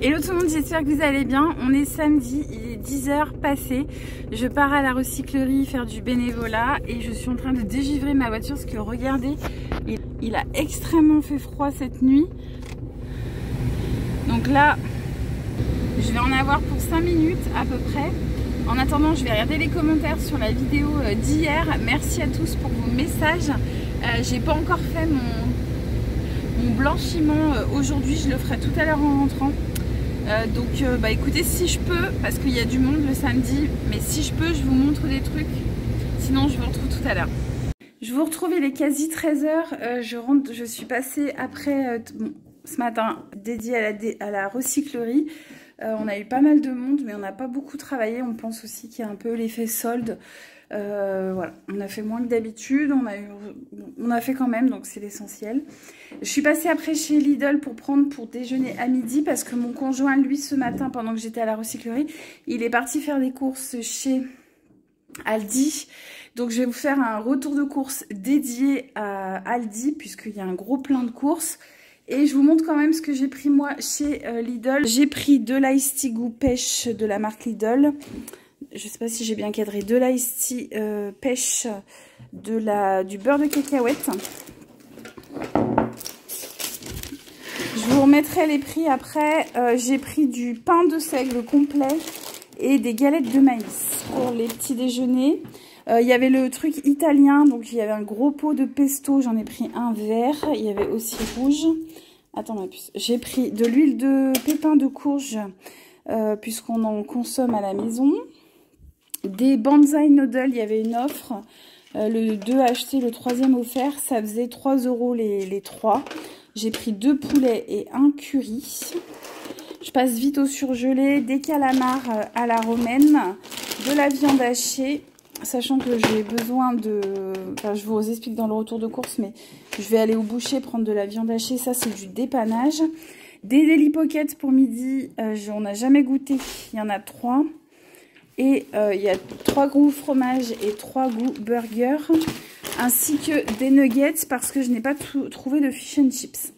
Hello tout le monde, j'espère que vous allez bien. On est samedi, il est 10h passé. Je pars à la recyclerie faire du bénévolat et je suis en train de dégivrer ma voiture parce que regardez, il, a extrêmement fait froid cette nuit. Donc là, je vais en avoir pour 5 minutes à peu près. En attendant, je vais regarder les commentaires sur la vidéo euh, d'hier. Merci à tous pour vos messages. Euh, J'ai pas encore fait mon, mon blanchiment euh, aujourd'hui, je le ferai tout à l'heure en rentrant. Euh, donc euh, bah écoutez si je peux parce qu'il y a du monde le samedi mais si je peux je vous montre des trucs. Sinon je vous retrouve tout à l'heure. Je vous retrouve il est quasi 13h euh, je suis passée après ce matin dédié à la, à la recyclerie. On a eu pas mal de monde mais on n'a pas beaucoup travaillé. On pense aussi qu'il y a un peu l'effet solde euh, voilà, on a fait moins que d'habitude, on a eu, on a fait quand même, donc c'est l'essentiel. Je suis passée après chez Lidl pour prendre pour déjeuner à midi parce que mon conjoint, lui, ce matin, pendant que j'étais à la recyclerie, il est parti faire des courses chez Aldi. Donc je vais vous faire un retour de course dédié à Aldi puisqu'il y a un gros plein de courses. Et je vous montre quand même ce que j'ai pris moi chez euh, Lidl. J'ai pris de l'ice tea pêche de la marque Lidl je sais pas si j'ai bien cadré, de l'ice euh, pêche, de la, du beurre de cacahuète. Je vous remettrai les prix après. Euh, j'ai pris du pain de seigle complet et des galettes de maïs pour les petits déjeuners. Euh, il y avait le truc italien, donc il y avait un gros pot de pesto, j'en ai pris un vert. Il y avait aussi rouge. Attends. J'ai pris de l'huile de pépins de courge, euh, puisqu'on en consomme à la maison. Des Banzai Noodles, il y avait une offre. Euh, le 2 acheté, le troisième offert, ça faisait 3 euros les, les 3. J'ai pris deux poulets et un curry. Je passe vite au surgelé, des calamars euh, à la romaine, de la viande hachée, sachant que j'ai besoin de... Enfin, je vous explique dans le retour de course, mais je vais aller au boucher prendre de la viande hachée. Ça, c'est du dépannage. Des Deli Pockets pour midi, euh, on n'a jamais goûté. Il y en a trois. Et euh, il y a trois goûts fromage et trois goûts burger. Ainsi que des nuggets parce que je n'ai pas trouvé de fish and chips.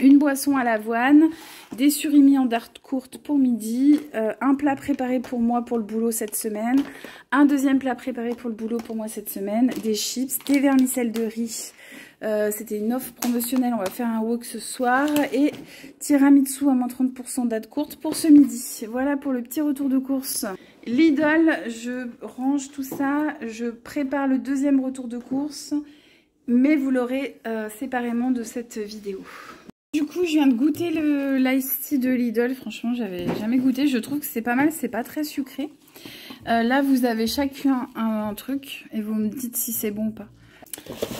Une boisson à l'avoine, des surimi en darte courte pour midi, euh, un plat préparé pour moi pour le boulot cette semaine, un deuxième plat préparé pour le boulot pour moi cette semaine, des chips, des vermicelles de riz. Euh, C'était une offre promotionnelle, on va faire un wok ce soir. Et tiramisu à moins 30% date courte pour ce midi. Voilà pour le petit retour de course. Lidl, je range tout ça, je prépare le deuxième retour de course, mais vous l'aurez euh, séparément de cette vidéo. Du coup, je viens de goûter le l'ice tea de Lidl. Franchement, j'avais jamais goûté. Je trouve que c'est pas mal, c'est pas très sucré. Euh, là, vous avez chacun un, truc et vous me dites si c'est bon ou pas.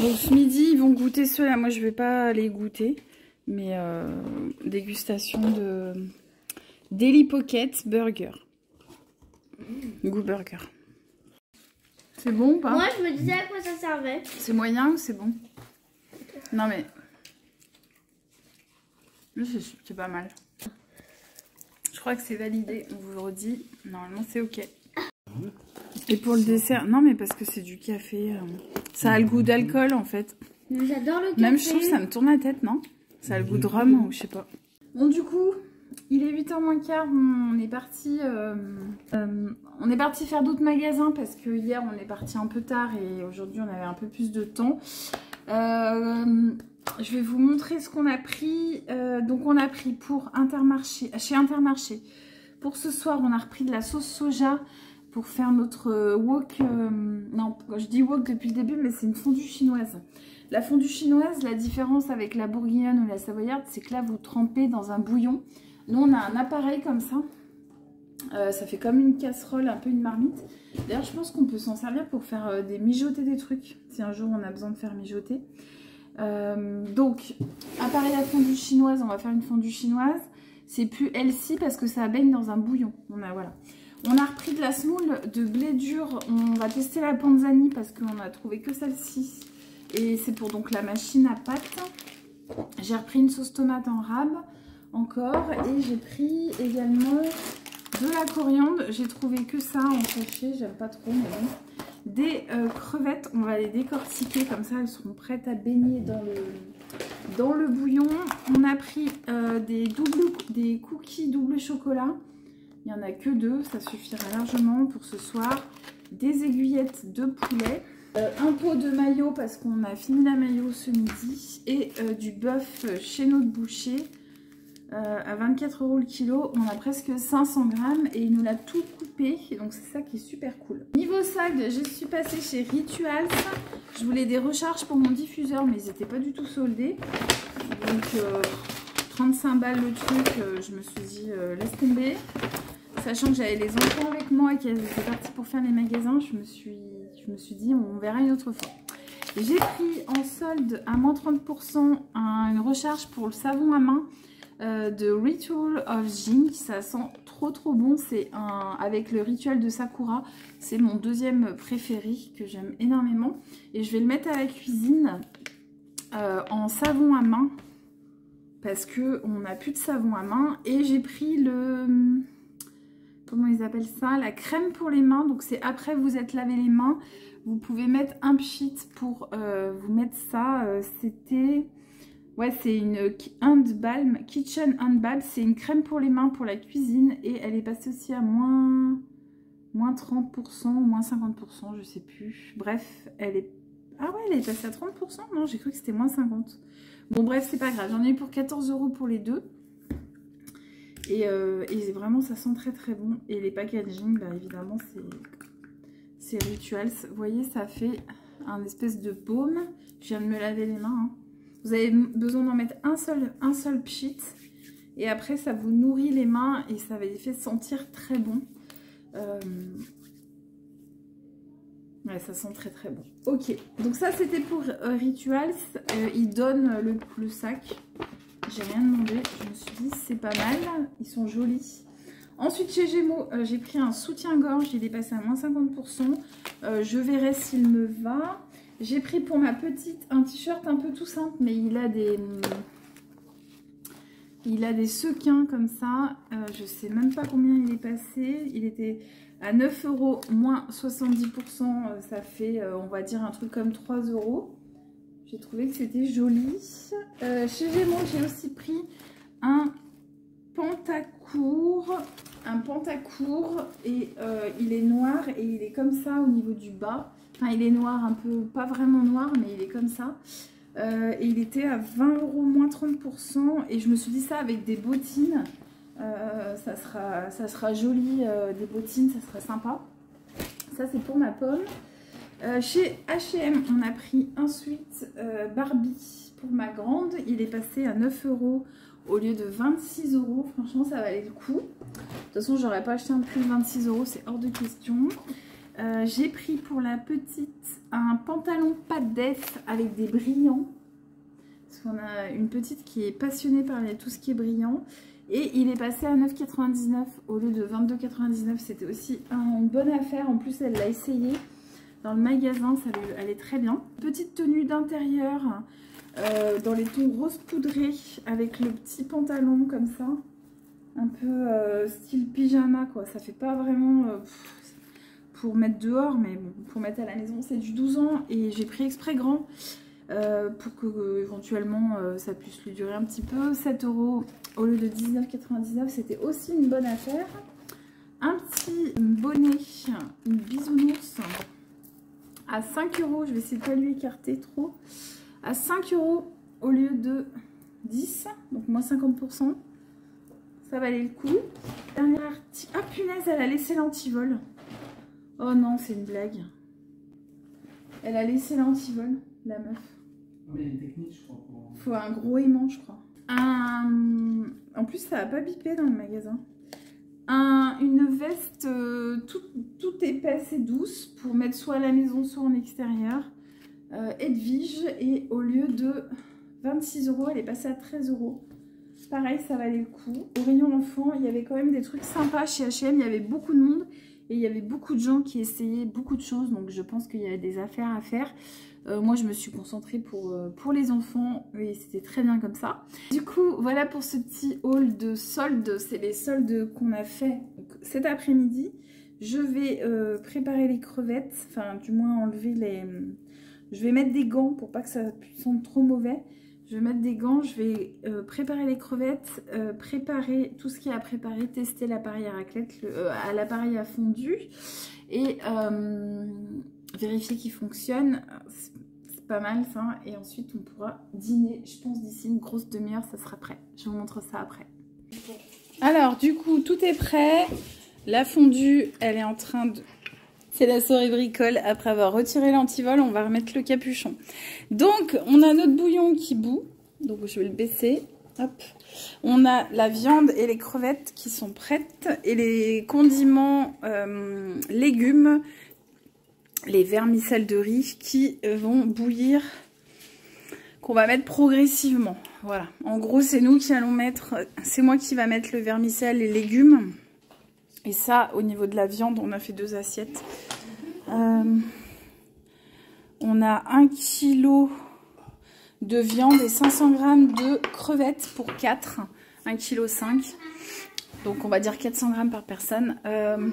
Donc ce midi, ils vont goûter ceux-là. Moi, je vais pas les goûter, mais euh, dégustation de Daily Pocket Burger. Goût burger. C'est bon ou pas? Moi, je me disais à quoi ça servait. C'est moyen ou c'est bon? Non mais c'est pas mal. Je crois que c'est validé, on vous le redit. Normalement, c'est ok. Et pour le dessert, non, mais parce que c'est du café. Euh, ça a le goût d'alcool en fait. J'adore le café. Même je trouve ça me tourne la tête, non? Ça a le goût de rhum ou je sais pas. Bon, du coup, il est 8h moins quart. On est parti. Euh, euh, on est parti faire d'autres magasins parce que hier on est parti un peu tard et aujourd'hui on avait un peu plus de temps. Euh, je vais vous montrer ce qu'on a pris. Donc on a pris pour Intermarché, chez Intermarché. Pour ce soir, on a repris de la sauce soja pour faire notre wok. Non, je dis wok depuis le début, mais c'est une fondue chinoise. La fondue chinoise, la différence avec la bourguignonne ou la savoyarde, c'est que là, vous trempez dans un bouillon. Nous, on a un appareil comme ça. Euh, ça fait comme une casserole, un peu une marmite. D'ailleurs, je pense qu'on peut s'en servir pour faire euh, des mijoter des trucs. Si un jour on a besoin de faire mijoter. Euh, donc, appareil à fondue chinoise, on va faire une fondue chinoise. C'est plus healthy parce que ça baigne dans un bouillon. On a, voilà. On a repris de la semoule de blé dur. On va tester la panzani parce qu'on a trouvé que celle-ci. Et c'est pour donc la machine à pâte. J'ai repris une sauce tomate en rab encore. Et j'ai pris également de la coriandre. J'ai trouvé que ça en sachet. J'aime pas trop, mais bon. Des euh, crevettes. On va les décortiquer comme ça. Elles seront prêtes à baigner dans le, bouillon, on a pris euh, des, doubles, des cookies double chocolat. Il n'y en a que deux, ça suffira largement pour ce soir. Des aiguillettes de poulet. Euh, un pot de maillot parce qu'on a fini la maillot ce midi. Et du bœuf chez notre boucher à 24 euros le kilo. On a presque 500 grammes et il nous l'a tout coupé. Donc c'est ça qui est super cool. Niveau solde, je suis passée chez Rituals. Je voulais des recharges pour mon diffuseur mais ils n'étaient pas du tout soldés. Donc 35 balles le truc, je me suis dit laisse tomber. Sachant que j'avais les enfants avec moi et qu'elles étaient parties pour faire les magasins, je me suis, je me suis dit on verra une autre fois. J'ai pris en solde à moins 30% une recharge pour le savon à main euh, de Ritual of Jin. Ça sent trop trop bon. C'est un avec le rituel de Sakura. C'est mon deuxième préféré que j'aime énormément. Et je vais le mettre à la cuisine euh, en savon à main. Parce que on n'a plus de savon à main. Et j'ai pris le comment ils appellent ça, la crème pour les mains. Donc c'est après vous êtes lavé les mains, vous pouvez mettre un pchit pour euh, vous mettre ça. C'était, ouais c'est une hand balm, kitchen hand balm. C'est une crème pour les mains pour la cuisine et elle est passée aussi à moins, moins 30%, moins 50%, je sais plus. Bref, elle est, ah ouais elle est passée à 30% Non j'ai cru que c'était moins 50. Bon bref c'est pas grave, j'en ai eu pour 14 euros pour les deux. Euh, et, vraiment, ça sent très très bon. Et les packaging, bah, évidemment, c'est Rituals. Vous voyez, ça fait un espèce de baume. Je viens de me laver les mains. Hein. Vous avez besoin d'en mettre un seul, un seul pchit. Et après, ça vous nourrit les mains et ça les fait sentir très bon. Euh, ouais, ça sent très très bon. Ok, donc ça c'était pour euh, Rituals. il donne le, le sac. J'ai rien demandé. Je me suis dit, c'est pas mal. Ils sont jolis. Ensuite, chez Gémeaux, euh, j'ai pris un soutien-gorge. Il est passé à moins 50%. Euh, je verrai s'il me va. J'ai pris pour ma petite un t-shirt un peu tout simple, mais il a des... Il a des sequins comme ça. Euh, je sais même pas combien il est passé. Il était à 9 euros moins 70%. Ça fait, on va dire, un truc comme 3 euros. J'ai trouvé que c'était joli. Euh, chez Gémeaux, j'ai aussi pris un pantacourt. Un pantacourt et euh, il est noir et il est comme ça au niveau du bas. Enfin, il est noir un peu, pas vraiment noir, mais il est comme ça. Euh, et il était à 20 euros moins 30%. Et je me suis dit ça avec des bottines. ça, sera, ça sera joli, des bottines, ça sera sympa. Ça, c'est pour ma pomme. Euh, chez H&M, on a pris ensuite euh, Barbie pour ma grande. Il est passé à 9 euros au lieu de 26 euros. Franchement, ça valait le coup. De toute façon, j'aurais pas acheté un de 26 euros, c'est hors de question. Euh, j'ai pris pour la petite un pantalon pas def avec des brillants. Parce qu'on a une petite qui est passionnée par tout ce qui est brillant. Et il est passé à 9,99 au lieu de 22,99. C'était aussi une bonne affaire. En plus, elle l'a essayé dans le magasin, ça elle est très bien. Petite tenue d'intérieur euh, dans les tons rose poudré avec le petit pantalon comme ça. Un peu euh, style pyjama quoi. Ça fait pas vraiment pour mettre dehors mais pour mettre à la maison. C'est du 12 ans et j'ai pris exprès grand pour que éventuellement ça puisse lui durer un petit peu. 7 euros au lieu de 19,99 c'était aussi une bonne affaire. Un petit bonnet, une bisounours à 5 euros. Je vais essayer de pas lui écarter trop. À 5 euros au lieu de 10, donc moins 50%. Ça valait le coup. Dernier article. Ah punaise, elle a laissé l'antivol. Oh non, c'est une blague. Elle a laissé l'antivol, la meuf. Mais il y a une technique, je crois. Faut un gros aimant, je crois. Un... En plus, ça a pas bipé dans le magasin une veste euh, toute, épaisse et douce pour mettre soit à la maison, soit en extérieur. Euh, Edwige et au lieu de 26 euros, elle est passée à 13 euros. Pareil, ça valait le coup. Au rayon enfant, il y avait quand même des trucs sympas chez H&M. Il y avait beaucoup de monde et il y avait beaucoup de gens qui essayaient beaucoup de choses. Donc je pense qu'il y avait des affaires à faire. Euh, moi, je me suis concentrée pour, euh, pour les enfants et c'était très bien comme ça. Du coup, voilà pour ce petit haul de soldes. C'est les soldes qu'on a fait cet après-midi. Je vais euh, préparer les crevettes, enfin du moins enlever les... Je vais mettre des gants pour pas que ça sente trop mauvais. Je mettre des gants, je vais euh, préparer les crevettes, euh, préparer tout ce qu'il y a à préparer, tester l'appareil à raclette, le- euh, à l'appareil à fondu et vérifier qu'il fonctionne. C'est pas mal ça. Et ensuite, on pourra dîner. Je pense d'ici une grosse demi-heure, ça sera prêt. Je vous montre ça après. Alors, du coup, tout est prêt. La fondue, elle est en train de... C'est la soirée bricole. Après avoir retiré l'antivol, on va remettre le capuchon. Donc, on a notre bouillon qui bout. Donc, je vais le baisser. Hop. On a la viande et les crevettes qui sont prêtes. Et les condiments euh, légumes, les vermicelles de riz qui vont bouillir, qu'on va mettre progressivement. Voilà. En gros, c'est nous qui allons mettre... C'est moi qui va mettre le vermicelle et légumes. Et ça, au niveau de la viande, on a fait deux assiettes. Euh, on a un kilo de viande et 500 grammes de crevettes pour 4. 1 kg 5. Donc on va dire 400 grammes par personne. Euh,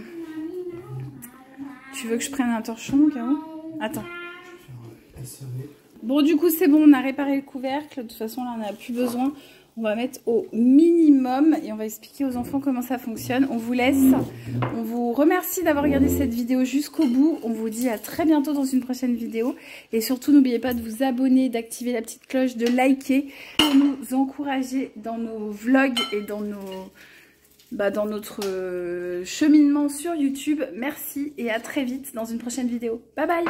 tu veux que je prenne un torchon, Caro Attends. Bon, du coup, c'est bon, on a réparé le couvercle. De toute façon, là, on n'a plus besoin. On va mettre au minimum et on va expliquer aux enfants comment ça fonctionne. On vous laisse. On vous remercie d'avoir regardé cette vidéo jusqu'au bout. On vous dit à très bientôt dans une prochaine vidéo. Et surtout, n'oubliez pas de vous abonner, d'activer la petite cloche, de liker pour nous encourager dans nos vlogs et dans nos... Bah, dans notre euh, cheminement sur YouTube. Merci et à très vite dans une prochaine vidéo. Bye bye